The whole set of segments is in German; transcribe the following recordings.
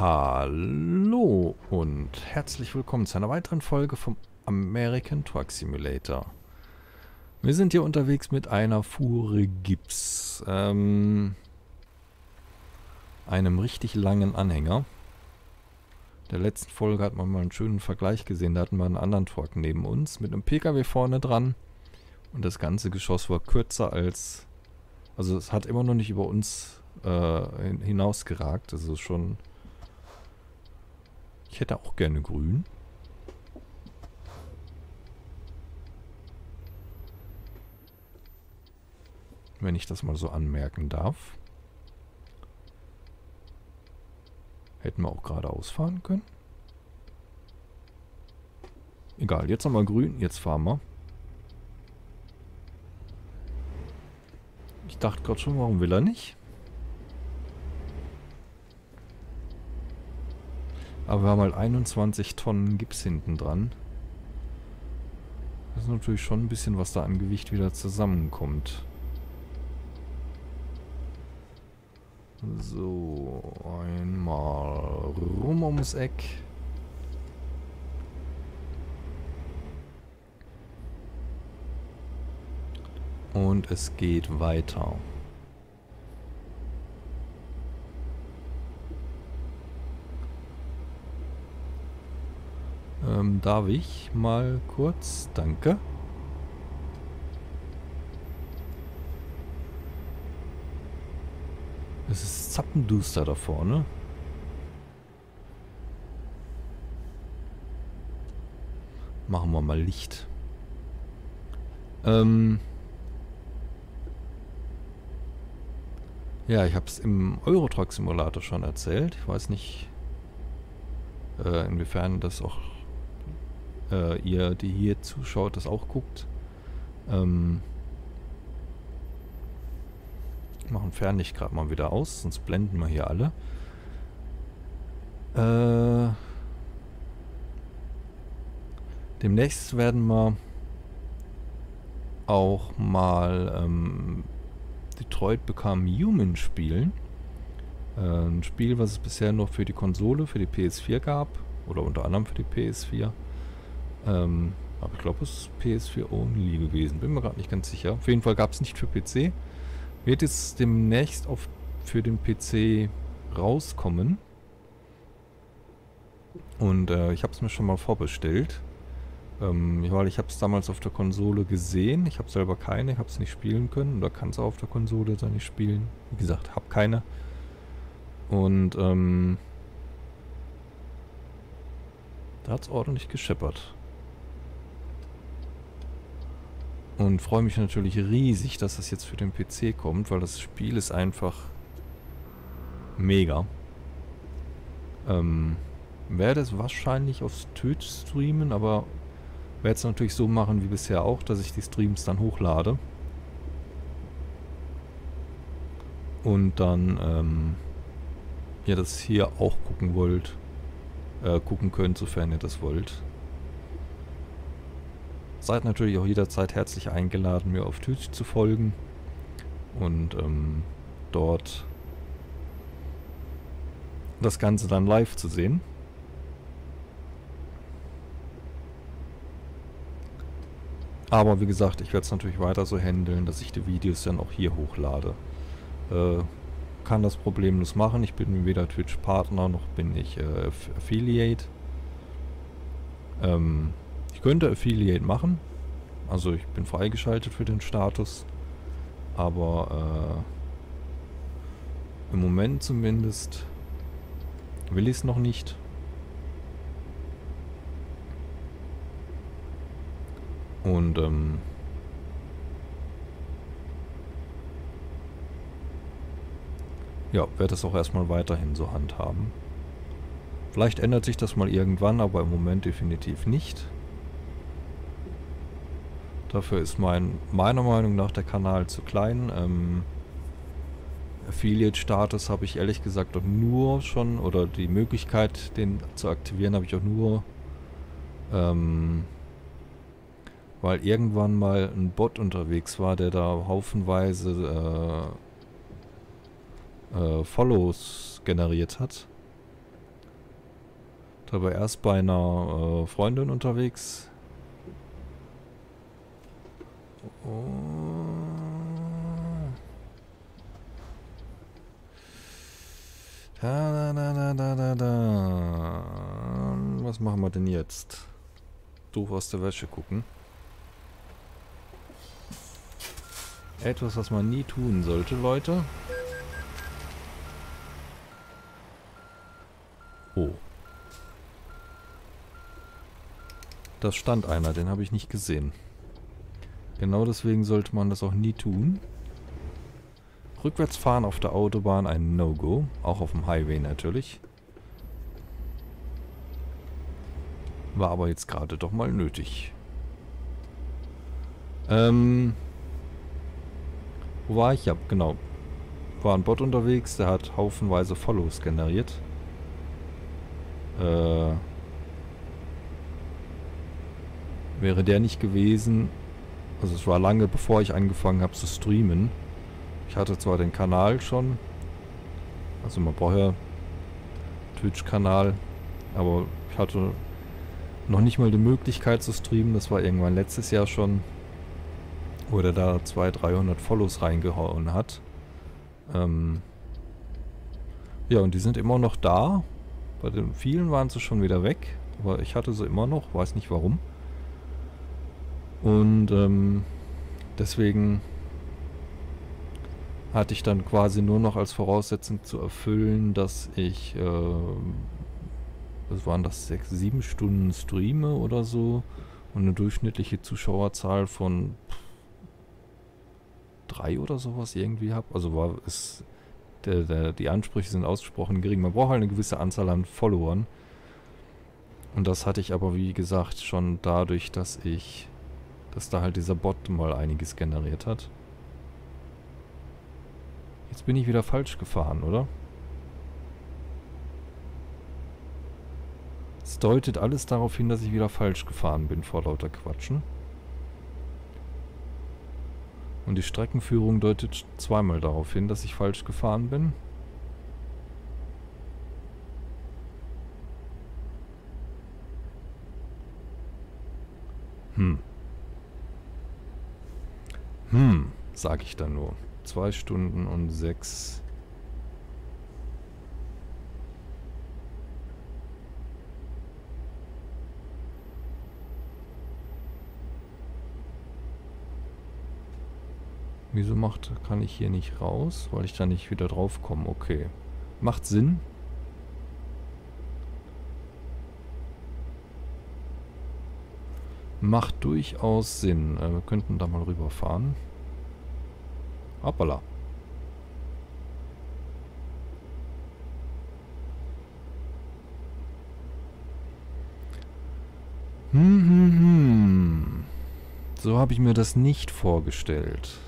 Hallo und herzlich willkommen zu einer weiteren Folge vom American Truck Simulator. Wir sind hier unterwegs mit einer Fuhre Gips, ähm, einem richtig langen Anhänger. Der letzten Folge hat man mal einen schönen Vergleich gesehen, da hatten wir einen anderen Truck neben uns mit einem PKW vorne dran und das ganze Geschoss war kürzer als, also es hat immer noch nicht über uns äh, hinausgeragt, also schon ich hätte auch gerne grün. Wenn ich das mal so anmerken darf. Hätten wir auch geradeaus fahren können. Egal, jetzt nochmal grün, jetzt fahren wir. Ich dachte gerade schon, warum will er nicht? Aber wir haben halt 21 Tonnen Gips hinten dran. Das ist natürlich schon ein bisschen, was da an Gewicht wieder zusammenkommt. So, einmal rum ums Eck. Und es geht weiter. Ähm, darf ich mal kurz? Danke. Es ist zappenduster da vorne. Machen wir mal Licht. Ähm ja, ich habe es im Eurotruck Simulator schon erzählt. Ich weiß nicht, äh, inwiefern das auch äh, ihr, die hier zuschaut, das auch guckt. Ähm, machen Fernlicht gerade mal wieder aus, sonst blenden wir hier alle. Äh, demnächst werden wir auch mal ähm, Detroit Become Human spielen. Äh, ein Spiel, was es bisher nur für die Konsole, für die PS4 gab. Oder unter anderem für die PS4. Ähm, aber ich glaube, es ist PS4 only gewesen. Bin mir gerade nicht ganz sicher. Auf jeden Fall gab es nicht für PC. Wird es demnächst auf, für den PC rauskommen. Und äh, ich habe es mir schon mal vorbestellt. Ähm, weil ich habe es damals auf der Konsole gesehen. Ich habe selber keine, ich habe es nicht spielen können. Oder kann es auch auf der Konsole dann nicht spielen. Wie gesagt, habe keine. Und ähm, da hat es ordentlich gescheppert. Und freue mich natürlich riesig, dass das jetzt für den PC kommt, weil das Spiel ist einfach mega. Ähm, werde es wahrscheinlich auf Twitch streamen, aber werde es natürlich so machen wie bisher auch, dass ich die Streams dann hochlade. Und dann, ähm, ihr das hier auch gucken wollt, äh, gucken könnt, sofern ihr das wollt. Seid natürlich auch jederzeit herzlich eingeladen, mir auf Twitch zu folgen und ähm, dort das Ganze dann live zu sehen. Aber wie gesagt, ich werde es natürlich weiter so handeln, dass ich die Videos dann auch hier hochlade. Äh, kann das problemlos machen. Ich bin weder Twitch-Partner noch bin ich äh, Affiliate. Ähm, ich könnte Affiliate machen. Also ich bin freigeschaltet für den Status. Aber äh, im Moment zumindest will ich es noch nicht. Und ähm, ja, werde es auch erstmal weiterhin so handhaben. Vielleicht ändert sich das mal irgendwann, aber im Moment definitiv nicht. Dafür ist mein, meiner Meinung nach der Kanal zu klein. Ähm, Affiliate-Status habe ich ehrlich gesagt auch nur schon, oder die Möglichkeit, den zu aktivieren, habe ich auch nur, ähm, weil irgendwann mal ein Bot unterwegs war, der da haufenweise äh, äh, Follows generiert hat. Da war erst bei einer äh, Freundin unterwegs. Oh. Da, da, da, da, da, da. Was machen wir denn jetzt? Doof aus der Wäsche gucken. Etwas, was man nie tun sollte, Leute. Oh. Da stand einer, den habe ich nicht gesehen. Genau deswegen sollte man das auch nie tun. Rückwärts fahren auf der Autobahn ein No-Go. Auch auf dem Highway natürlich. War aber jetzt gerade doch mal nötig. Ähm... Wo war ich? Ja, genau. War ein Bot unterwegs, der hat haufenweise Follows generiert. Äh... Wäre der nicht gewesen... Also es war lange bevor ich angefangen habe zu streamen ich hatte zwar den Kanal schon, also man ja Twitch-Kanal, aber ich hatte noch nicht mal die Möglichkeit zu streamen. Das war irgendwann letztes Jahr schon, wo der da 200, 300 Follows reingehauen hat. Ähm ja, und die sind immer noch da. Bei den vielen waren sie schon wieder weg, aber ich hatte sie immer noch, weiß nicht warum. Und ähm, deswegen hatte ich dann quasi nur noch als Voraussetzung zu erfüllen, dass ich, äh, was waren das, sechs, sieben Stunden streame oder so und eine durchschnittliche Zuschauerzahl von drei oder sowas irgendwie habe. Also war es, der, der, die Ansprüche sind ausgesprochen gering. Man braucht halt eine gewisse Anzahl an Followern. Und das hatte ich aber, wie gesagt, schon dadurch, dass ich, dass da halt dieser Bot mal einiges generiert hat. Jetzt bin ich wieder falsch gefahren, oder? Es deutet alles darauf hin, dass ich wieder falsch gefahren bin vor lauter Quatschen. Und die Streckenführung deutet zweimal darauf hin, dass ich falsch gefahren bin. Hm. Hm, sag ich dann nur. Zwei Stunden und sechs. Wieso macht, kann ich hier nicht raus? Weil ich da nicht wieder drauf komme. Okay. Macht Sinn. Macht durchaus Sinn. Äh, wir könnten da mal rüberfahren. Hoppala. Hm, hm, hm. So habe ich mir das nicht vorgestellt.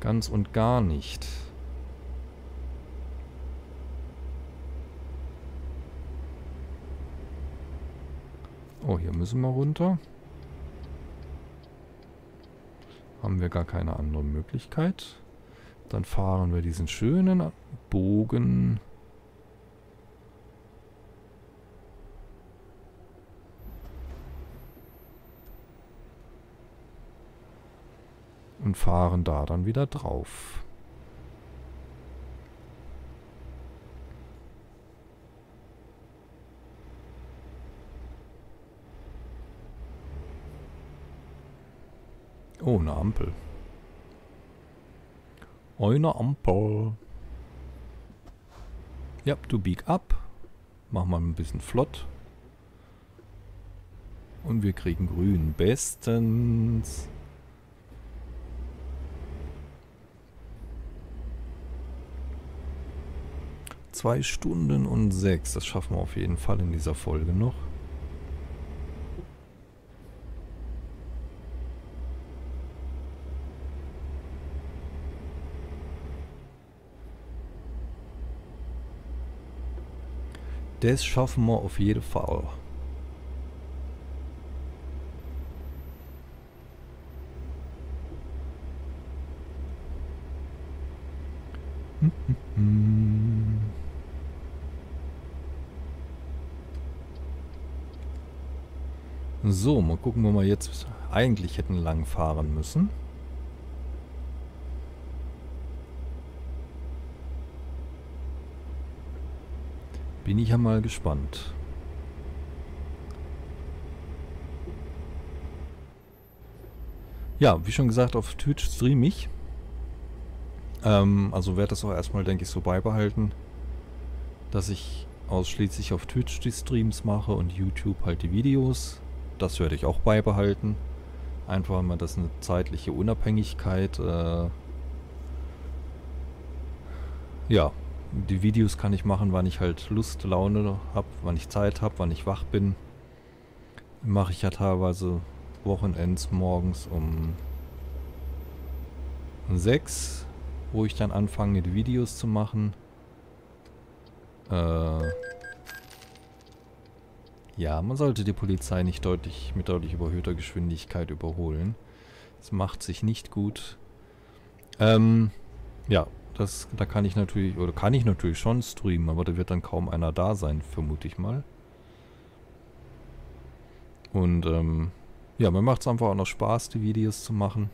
Ganz und gar nicht. Oh, hier müssen wir runter. Haben wir gar keine andere Möglichkeit. Dann fahren wir diesen schönen Bogen. Und fahren da dann wieder drauf. Oh, eine Ampel. Eine Ampel. Ja, du bieg ab. Mach mal ein bisschen flott. Und wir kriegen grün. Bestens. Zwei Stunden und sechs. Das schaffen wir auf jeden Fall in dieser Folge noch. Das schaffen wir auf jeden Fall. So, mal gucken, wo wir jetzt eigentlich hätten lang fahren müssen. Bin ich ja mal gespannt. Ja, wie schon gesagt, auf Twitch streame ich. Ähm, also werde das auch erstmal, denke ich, so beibehalten, dass ich ausschließlich auf Twitch die Streams mache und YouTube halt die Videos. Das werde ich auch beibehalten. Einfach mal, dass eine zeitliche Unabhängigkeit. Äh ja, die Videos kann ich machen, wann ich halt Lust, Laune habe, wann ich Zeit habe, wann ich wach bin. Mache ich ja teilweise Wochenends morgens um 6, wo ich dann anfange, die Videos zu machen. Äh ja, man sollte die Polizei nicht deutlich mit deutlich überhöhter Geschwindigkeit überholen. Das macht sich nicht gut. Ähm, ja, das, da kann ich natürlich, oder kann ich natürlich schon streamen, aber da wird dann kaum einer da sein, vermute ich mal. Und, ähm, ja, mir macht es einfach auch noch Spaß, die Videos zu machen.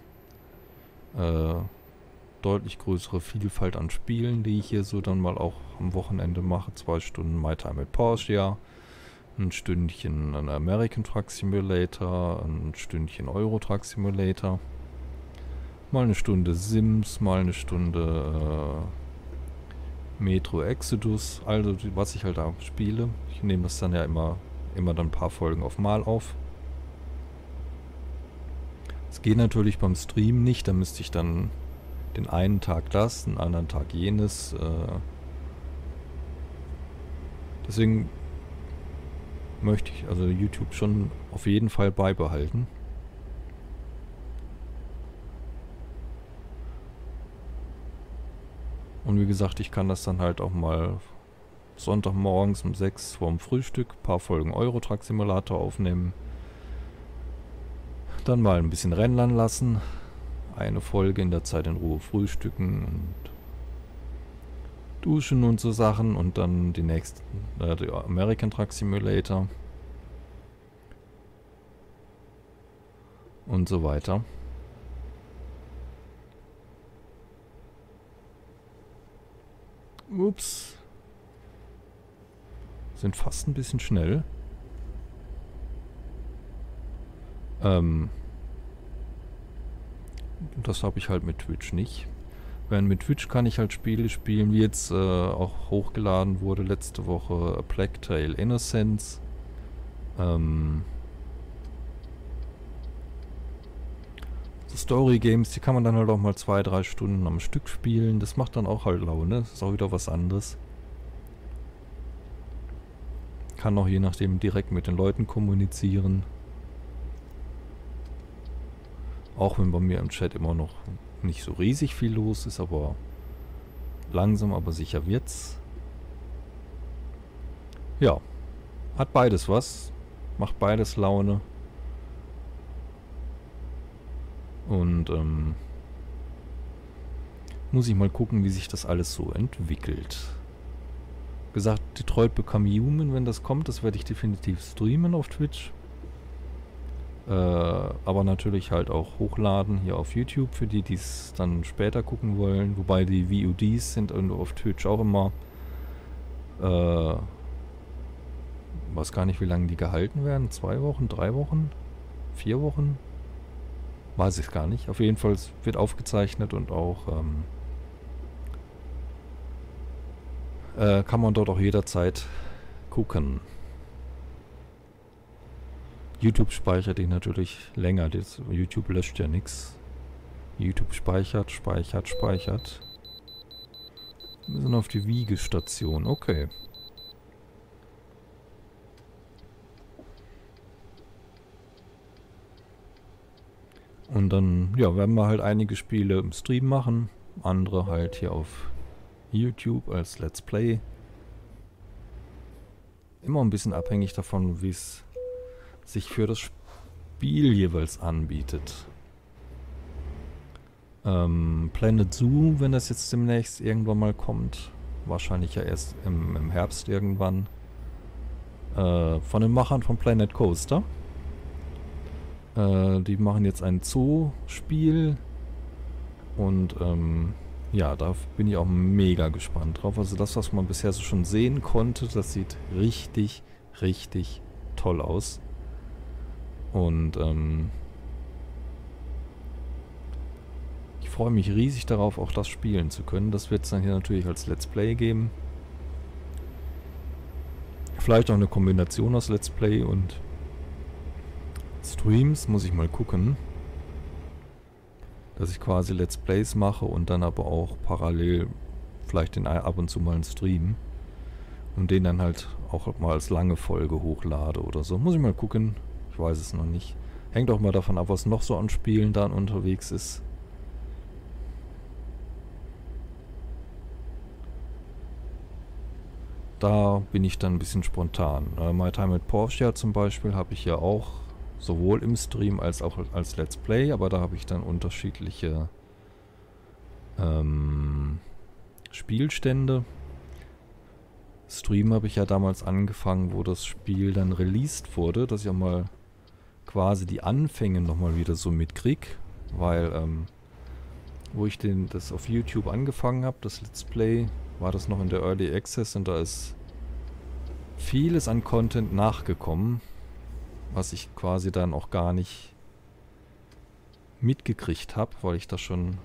Äh, deutlich größere Vielfalt an Spielen, die ich hier so dann mal auch am Wochenende mache. Zwei Stunden My Time at Porsche, ja ein Stündchen ein American Truck Simulator, ein Stündchen Euro Truck Simulator, mal eine Stunde Sims, mal eine Stunde äh, Metro Exodus, also was ich halt da spiele. Ich nehme das dann ja immer, immer dann ein paar Folgen auf Mal auf. Es geht natürlich beim Stream nicht, da müsste ich dann den einen Tag das, den anderen Tag jenes. Äh deswegen möchte ich also YouTube schon auf jeden Fall beibehalten. Und wie gesagt, ich kann das dann halt auch mal Sonntagmorgens um 6 vorm Frühstück ein paar Folgen Eurotruck Simulator aufnehmen. Dann mal ein bisschen Rennen lassen. Eine Folge in der Zeit in Ruhe frühstücken und Duschen und so Sachen und dann die nächsten, äh, der American Truck Simulator. Und so weiter. Ups. Sind fast ein bisschen schnell. Ähm. Das habe ich halt mit Twitch nicht. Während mit Twitch kann ich halt Spiele spielen, wie jetzt äh, auch hochgeladen wurde letzte Woche A Plague Tale Innocence. Ähm so Story Games, die kann man dann halt auch mal zwei, drei Stunden am Stück spielen. Das macht dann auch halt Laune. Das ist auch wieder was anderes. Kann auch je nachdem direkt mit den Leuten kommunizieren. Auch wenn bei mir im Chat immer noch nicht so riesig viel los ist, aber langsam aber sicher wird's. Ja, hat beides was, macht beides Laune. Und ähm, muss ich mal gucken, wie sich das alles so entwickelt. Gesagt, Detroit Become Human, wenn das kommt, das werde ich definitiv streamen auf Twitch. Äh, aber natürlich halt auch hochladen hier auf YouTube für die, die es dann später gucken wollen. Wobei die VODs sind auf Twitch auch immer. Äh, weiß gar nicht, wie lange die gehalten werden. Zwei Wochen, drei Wochen, vier Wochen? Weiß ich gar nicht. Auf jeden Fall wird aufgezeichnet und auch ähm, äh, kann man dort auch jederzeit gucken. YouTube speichert ihn natürlich länger. Das, YouTube löscht ja nichts. YouTube speichert, speichert, speichert. Wir sind auf die Wiegestation. Okay. Und dann, ja, werden wir halt einige Spiele im Stream machen. Andere halt hier auf YouTube als Let's Play. Immer ein bisschen abhängig davon, wie es sich für das Spiel jeweils anbietet. Ähm, Planet Zoo, wenn das jetzt demnächst irgendwann mal kommt, wahrscheinlich ja erst im, im Herbst irgendwann, äh, von den Machern von Planet Coaster. Äh, die machen jetzt ein Zoo-Spiel. Und ähm, ja, da bin ich auch mega gespannt drauf. Also das, was man bisher so schon sehen konnte, das sieht richtig, richtig toll aus. Und ähm, ich freue mich riesig darauf, auch das spielen zu können. Das wird es dann hier natürlich als Let's Play geben. Vielleicht auch eine Kombination aus Let's Play und Streams, muss ich mal gucken. Dass ich quasi Let's Plays mache und dann aber auch parallel vielleicht den ab und zu mal einen Stream. Und den dann halt auch mal als lange Folge hochlade oder so. Muss ich mal gucken. Ich weiß es noch nicht. Hängt auch mal davon ab, was noch so an Spielen dann unterwegs ist. da bin ich dann ein bisschen spontan. Äh, My Time at Porsche zum Beispiel habe ich ja auch sowohl im Stream als auch als Let's Play, aber da habe ich dann unterschiedliche ähm, Spielstände. Stream habe ich ja damals angefangen, wo das Spiel dann released wurde, dass ich auch mal quasi die Anfänge nochmal wieder so mitkrieg, weil ähm, wo ich den, das auf YouTube angefangen habe, das Let's Play, war das noch in der Early Access und da ist vieles an Content nachgekommen, was ich quasi dann auch gar nicht mitgekriegt habe, weil ich da schon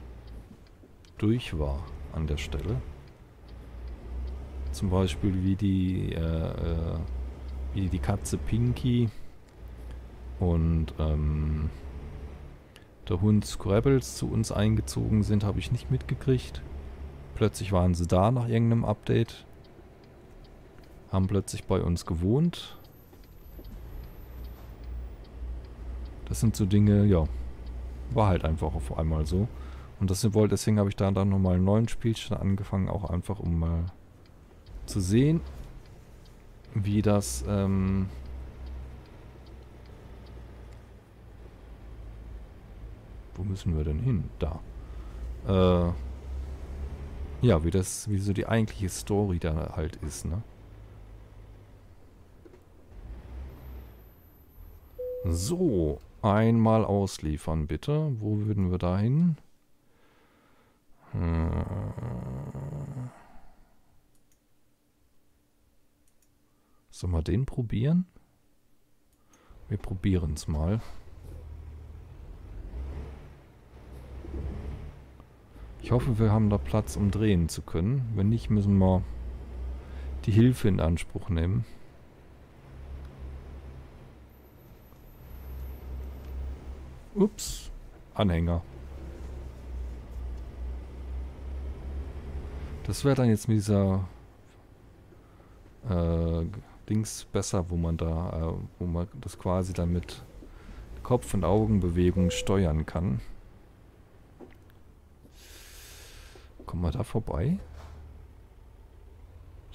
durch war an der Stelle. Zum Beispiel wie die, äh, äh, wie die Katze Pinky und ähm, der Hund Scrabbles zu uns eingezogen sind, habe ich nicht mitgekriegt. Plötzlich waren sie da nach irgendeinem Update. Haben plötzlich bei uns gewohnt. Das sind so Dinge, ja, war halt einfach auf einmal so. Und das wollte, deswegen habe ich da dann nochmal einen neuen Spielstand angefangen, auch einfach um mal zu sehen, wie das, ähm, Wo müssen wir denn hin? Da. Äh, ja, wie das, wie so die eigentliche Story da halt ist, ne? So, einmal ausliefern bitte. Wo würden wir da hin? Hm. Sollen wir den probieren? Wir probieren es mal. Ich hoffe, wir haben da Platz, um drehen zu können. Wenn nicht, müssen wir die Hilfe in Anspruch nehmen. Ups, Anhänger. Das wäre dann jetzt mit dieser äh, Dings besser, wo man da, äh, wo man das quasi dann mit Kopf- und Augenbewegung steuern kann. Kommen wir da vorbei?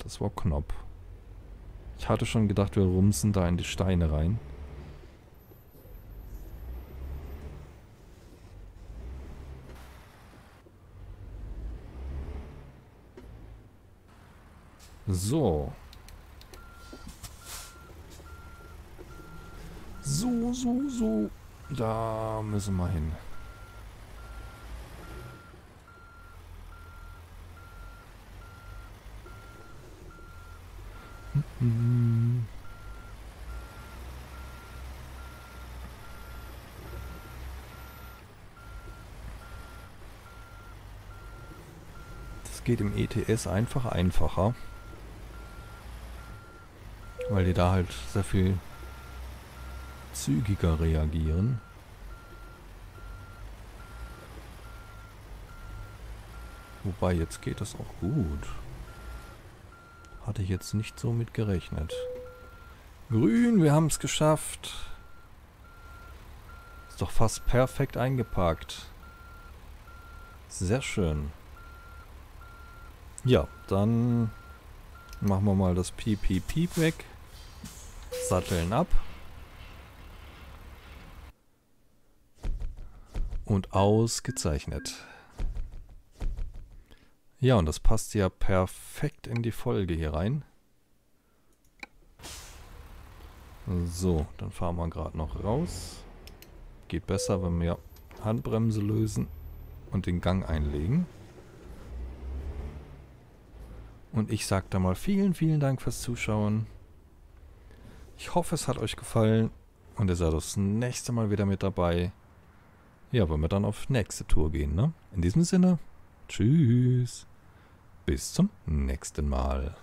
Das war knapp. Ich hatte schon gedacht, wir rumsen da in die Steine rein. So. So, so, so. Da müssen wir hin. Das geht im ETS einfach einfacher. Weil die da halt sehr viel zügiger reagieren. Wobei, jetzt geht das auch gut. Hatte ich jetzt nicht so mit gerechnet. Grün, wir haben es geschafft. Ist doch fast perfekt eingeparkt. Sehr schön. Ja, dann machen wir mal das Piep, Piep, Piep weg. Satteln ab. Und ausgezeichnet. Ja, und das passt ja perfekt in die Folge hier rein. So, dann fahren wir gerade noch raus. geht besser, wenn wir Handbremse lösen und den Gang einlegen. Und ich sage da mal vielen, vielen Dank fürs Zuschauen. Ich hoffe, es hat euch gefallen und ihr seid das nächste Mal wieder mit dabei. Ja, wenn wir dann auf nächste Tour gehen, ne? In diesem Sinne, tschüss. Bis zum nächsten Mal.